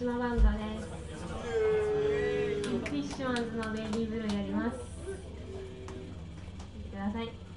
島バンドです。フィッシュマンズのベイビーブルーやります。見てください。